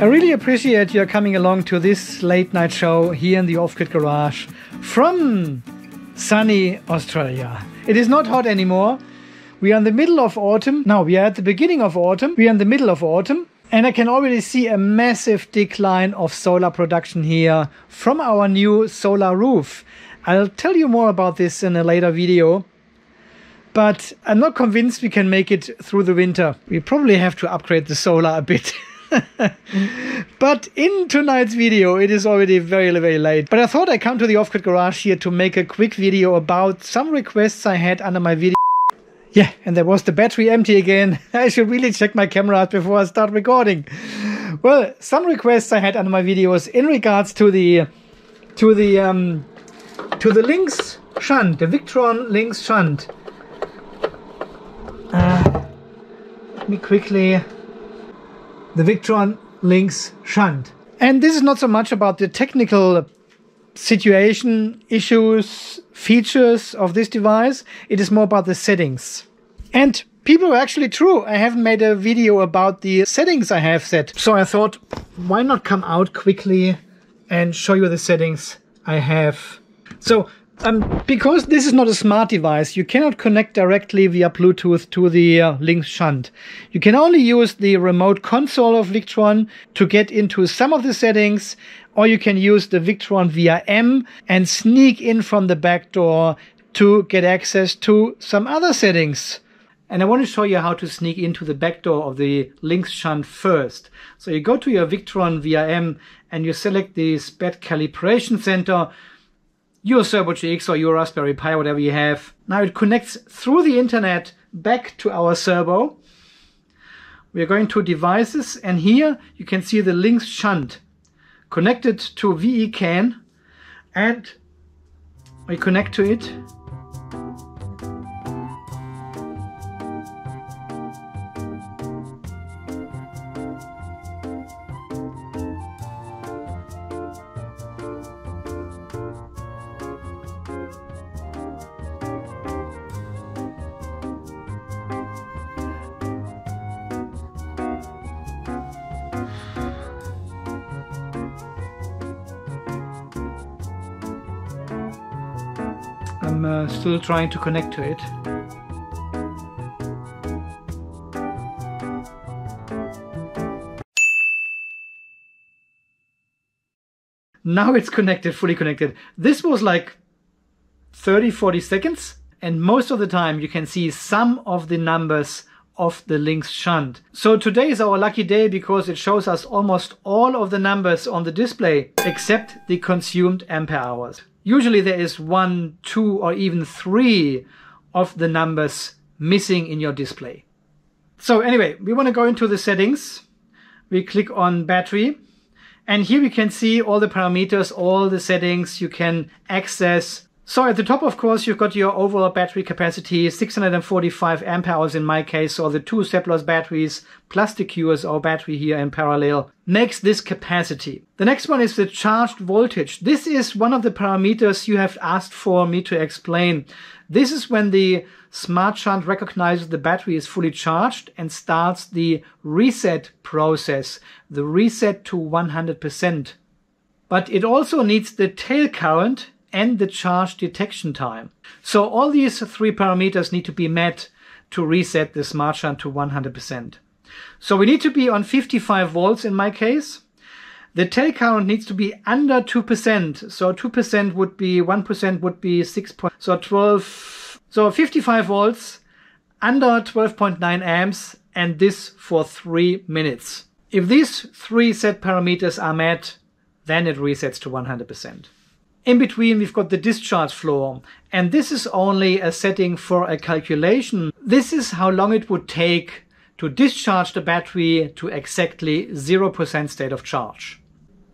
I really appreciate your coming along to this late night show here in the Off Grid Garage from sunny Australia. It is not hot anymore. We are in the middle of autumn. Now we are at the beginning of autumn. We are in the middle of autumn. And I can already see a massive decline of solar production here from our new solar roof. I'll tell you more about this in a later video. But I'm not convinced we can make it through the winter. We probably have to upgrade the solar a bit. but in tonight's video, it is already very, very late. But I thought I'd come to the Off-Grid Garage here to make a quick video about some requests I had under my video. Yeah, and there was the battery empty again. I should really check my camera out before I start recording. Well, some requests I had under my videos in regards to the to the um, to the Lynx shunt, the Victron Lynx shunt. Uh, let me quickly the Victron Lynx shunt. And this is not so much about the technical situation, issues, features of this device. It is more about the settings. And people are actually true. I haven't made a video about the settings I have set. So I thought, why not come out quickly and show you the settings I have. So um, because this is not a smart device, you cannot connect directly via Bluetooth to the uh, shunt. You can only use the remote console of Victron to get into some of the settings, or you can use the Victron VRM and sneak in from the back door to get access to some other settings. And I want to show you how to sneak into the back door of the Lynx shunt first. So you go to your Victron VRM and you select the SPAD calibration center your Cerbo GX or your Raspberry Pi, whatever you have. Now it connects through the internet back to our Servo. We are going to devices and here you can see the Lynx shunt connected to VE-CAN and we connect to it I'm uh, still trying to connect to it. Now it's connected, fully connected. This was like 30, 40 seconds. And most of the time you can see some of the numbers of the Lynx shunt. So today is our lucky day because it shows us almost all of the numbers on the display except the consumed ampere hours. Usually there is one, two, or even three of the numbers missing in your display. So anyway, we want to go into the settings. We click on battery and here we can see all the parameters, all the settings you can access so at the top, of course, you've got your overall battery capacity, 645 amp hours in my case, so the two Seplos batteries plus the QSO battery here in parallel makes this capacity. The next one is the charged voltage. This is one of the parameters you have asked for me to explain. This is when the smart shunt recognizes the battery is fully charged and starts the reset process, the reset to 100%. But it also needs the tail current and the charge detection time. So all these three parameters need to be met to reset the smart shunt to 100%. So we need to be on 55 volts in my case. The tail current needs to be under 2%. So 2% would be, 1% would be 6. Point, so 12, so 55 volts under 12.9 amps and this for three minutes. If these three set parameters are met, then it resets to 100%. In between, we've got the discharge floor, and this is only a setting for a calculation. This is how long it would take to discharge the battery to exactly 0% state of charge.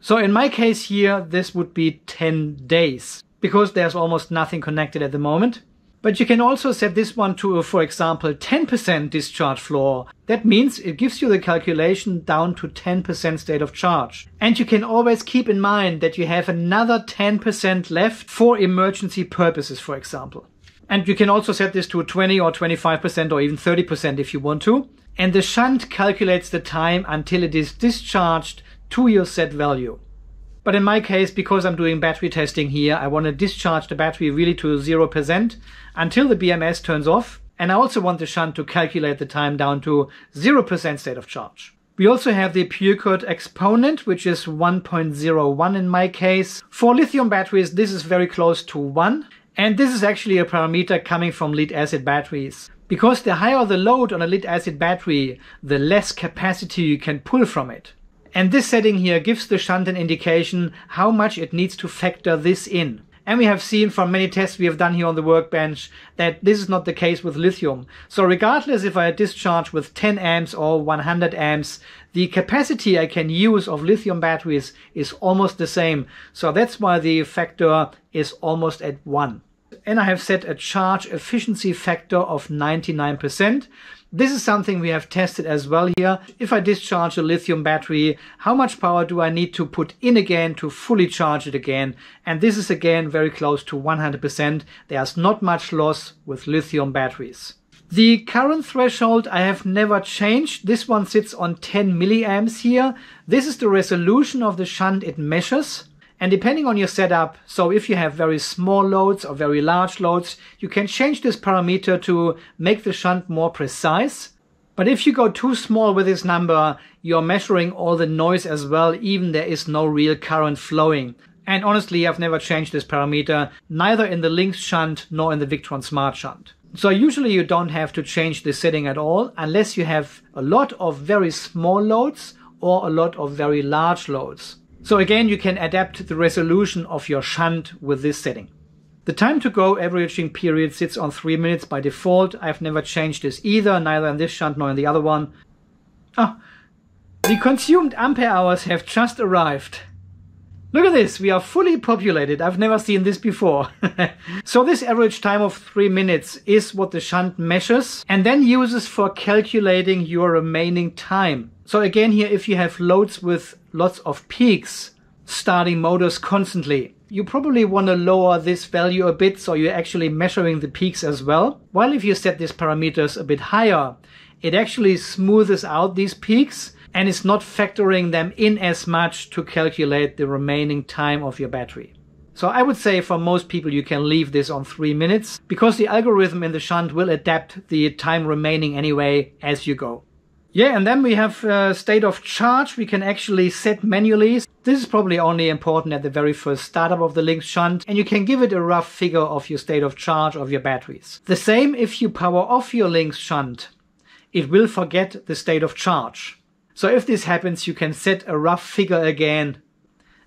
So in my case here, this would be 10 days because there's almost nothing connected at the moment. But you can also set this one to, for example, 10% discharge floor. That means it gives you the calculation down to 10% state of charge. And you can always keep in mind that you have another 10% left for emergency purposes, for example. And you can also set this to 20 or 25% or even 30% if you want to. And the shunt calculates the time until it is discharged to your set value. But in my case, because I'm doing battery testing here, I want to discharge the battery really to 0% until the BMS turns off. And I also want the shunt to calculate the time down to 0% state of charge. We also have the Peukert exponent, which is 1.01 in my case. For lithium batteries, this is very close to 1. And this is actually a parameter coming from lead acid batteries. Because the higher the load on a lead acid battery, the less capacity you can pull from it. And this setting here gives the shunt an indication how much it needs to factor this in. And we have seen from many tests we have done here on the workbench that this is not the case with lithium. So regardless if I discharge with 10 amps or 100 amps, the capacity I can use of lithium batteries is almost the same. So that's why the factor is almost at 1 and I have set a charge efficiency factor of 99%. This is something we have tested as well here. If I discharge a lithium battery, how much power do I need to put in again to fully charge it again? And this is again very close to 100%. There's not much loss with lithium batteries. The current threshold I have never changed. This one sits on 10 milliamps here. This is the resolution of the shunt it measures. And depending on your setup, so if you have very small loads or very large loads, you can change this parameter to make the shunt more precise. But if you go too small with this number, you're measuring all the noise as well, even there is no real current flowing. And honestly, I've never changed this parameter, neither in the Lynx shunt nor in the Victron Smart shunt. So usually you don't have to change the setting at all, unless you have a lot of very small loads or a lot of very large loads. So again, you can adapt the resolution of your shunt with this setting. The time to go averaging period sits on 3 minutes by default. I've never changed this either, neither in this shunt nor in the other one. Ah, the consumed ampere hours have just arrived. Look at this, we are fully populated. I've never seen this before. so this average time of 3 minutes is what the shunt measures and then uses for calculating your remaining time. So again here, if you have loads with lots of peaks starting motors constantly, you probably want to lower this value a bit so you're actually measuring the peaks as well. While if you set these parameters a bit higher, it actually smoothes out these peaks and is not factoring them in as much to calculate the remaining time of your battery. So I would say for most people you can leave this on 3 minutes because the algorithm in the shunt will adapt the time remaining anyway as you go. Yeah, and then we have uh, state of charge we can actually set manually. This is probably only important at the very first startup of the Lynx shunt, and you can give it a rough figure of your state of charge of your batteries. The same if you power off your Lynx shunt, it will forget the state of charge. So if this happens, you can set a rough figure again.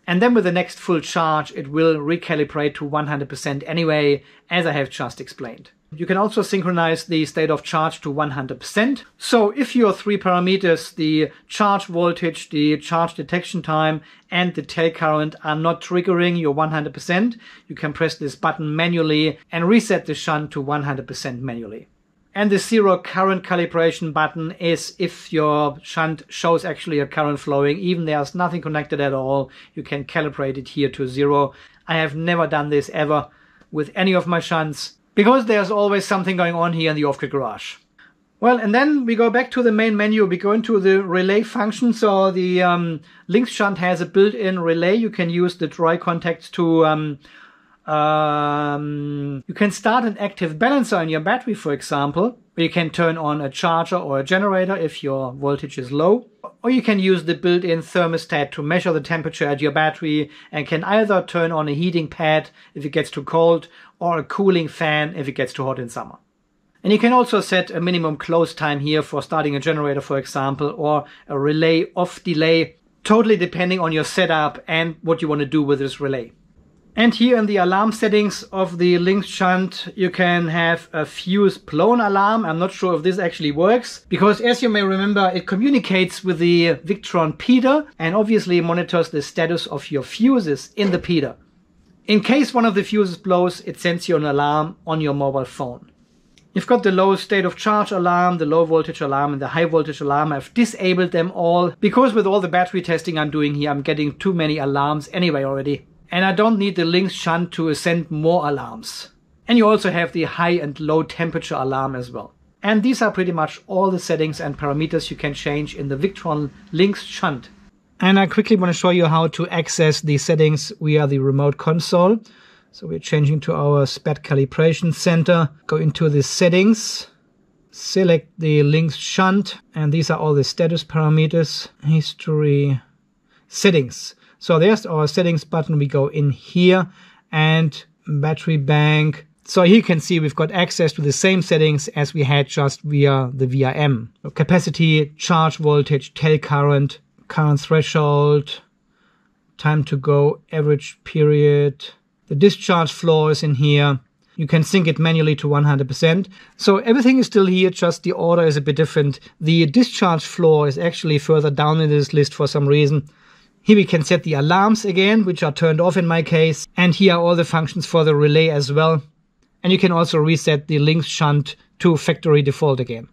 And then with the next full charge, it will recalibrate to 100% anyway, as I have just explained. You can also synchronize the state of charge to 100%. So if your three parameters, the charge voltage, the charge detection time, and the tail current are not triggering your 100%, you can press this button manually and reset the shunt to 100% manually. And the zero current calibration button is if your shunt shows actually a current flowing, even there's nothing connected at all, you can calibrate it here to zero. I have never done this ever with any of my shunts because there's always something going on here in the off-grid garage. Well, and then we go back to the main menu. We go into the relay function. So the um, Lynx shunt has a built-in relay. You can use the dry contacts to um, um, you can start an active balancer on your battery, for example, you can turn on a charger or a generator if your voltage is low. Or you can use the built-in thermostat to measure the temperature at your battery and can either turn on a heating pad if it gets too cold or a cooling fan if it gets too hot in summer. And you can also set a minimum close time here for starting a generator, for example, or a relay off delay, totally depending on your setup and what you want to do with this relay. And here in the alarm settings of the Lynx shunt, you can have a fuse blown alarm. I'm not sure if this actually works because as you may remember, it communicates with the Victron PIDA and obviously monitors the status of your fuses in the PIDA. In case one of the fuses blows, it sends you an alarm on your mobile phone. You've got the low state of charge alarm, the low voltage alarm, and the high voltage alarm. I've disabled them all because with all the battery testing I'm doing here, I'm getting too many alarms anyway already and I don't need the Lynx shunt to send more alarms. And you also have the high and low temperature alarm as well. And these are pretty much all the settings and parameters you can change in the Victron Lynx shunt. And I quickly want to show you how to access the settings via the remote console. So we're changing to our SPAD calibration center. Go into the settings, select the Lynx shunt, and these are all the status parameters, history, settings. So there's our settings button. We go in here and battery bank. So here you can see we've got access to the same settings as we had just via the. So capacity, charge voltage, tail current, current threshold, time to go, average period. The discharge floor is in here. You can sync it manually to 100%. So everything is still here, just the order is a bit different. The discharge floor is actually further down in this list for some reason. Here we can set the alarms again, which are turned off in my case. And here are all the functions for the relay as well. And you can also reset the Lynx shunt to factory default again.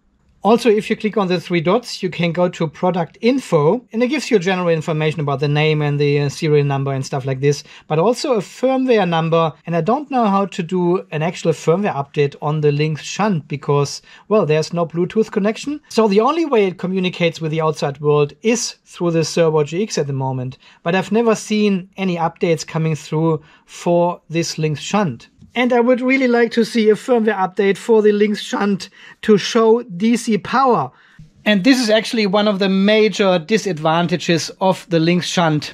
Also, if you click on the three dots, you can go to product info and it gives you general information about the name and the uh, serial number and stuff like this, but also a firmware number. And I don't know how to do an actual firmware update on the Lynx shunt because, well, there's no Bluetooth connection. So the only way it communicates with the outside world is through the Cerbo GX at the moment. But I've never seen any updates coming through for this Lynx shunt. And I would really like to see a firmware update for the Lynx shunt to show DC power. And this is actually one of the major disadvantages of the Lynx shunt,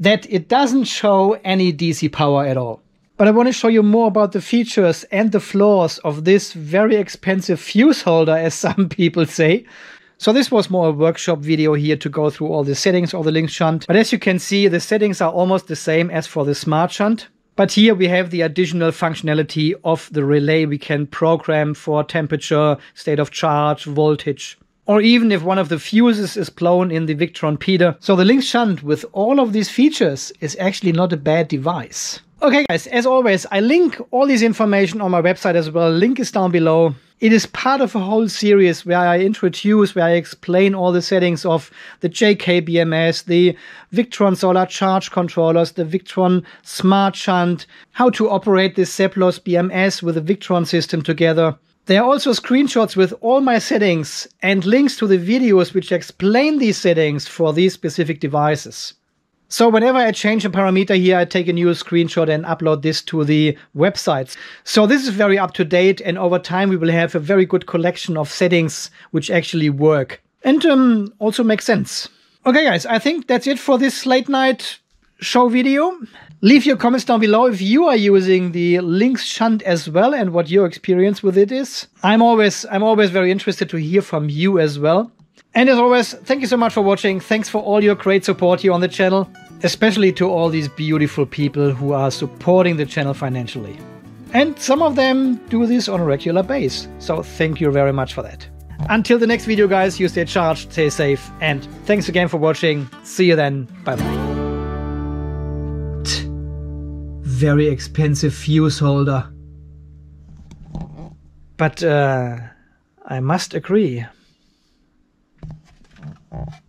that it doesn't show any DC power at all. But I want to show you more about the features and the flaws of this very expensive fuse holder, as some people say. So this was more a workshop video here to go through all the settings of the Lynx shunt. But as you can see, the settings are almost the same as for the Smart shunt. But here we have the additional functionality of the relay we can program for temperature, state of charge, voltage. Or even if one of the fuses is blown in the Victron Peter. So the Lynx Shunt with all of these features is actually not a bad device. Okay guys, as always, I link all this information on my website as well. Link is down below. It is part of a whole series where I introduce, where I explain all the settings of the JK BMS, the Victron Solar Charge Controllers, the Victron Smart Shunt, how to operate this Seplos BMS with the Victron system together. There are also screenshots with all my settings and links to the videos which explain these settings for these specific devices. So whenever I change a parameter here, I take a new screenshot and upload this to the websites. So this is very up to date. And over time, we will have a very good collection of settings which actually work and um, also make sense. Okay, guys, I think that's it for this late night show video. Leave your comments down below if you are using the Lynx shunt as well and what your experience with it is. I'm always I'm always very interested to hear from you as well. And as always, thank you so much for watching. Thanks for all your great support here on the channel, especially to all these beautiful people who are supporting the channel financially. And some of them do this on a regular base. So thank you very much for that. Until the next video, guys, you stay charged, stay safe, and thanks again for watching. See you then. Bye bye. Very expensive fuse holder. But uh, I must agree. Oh.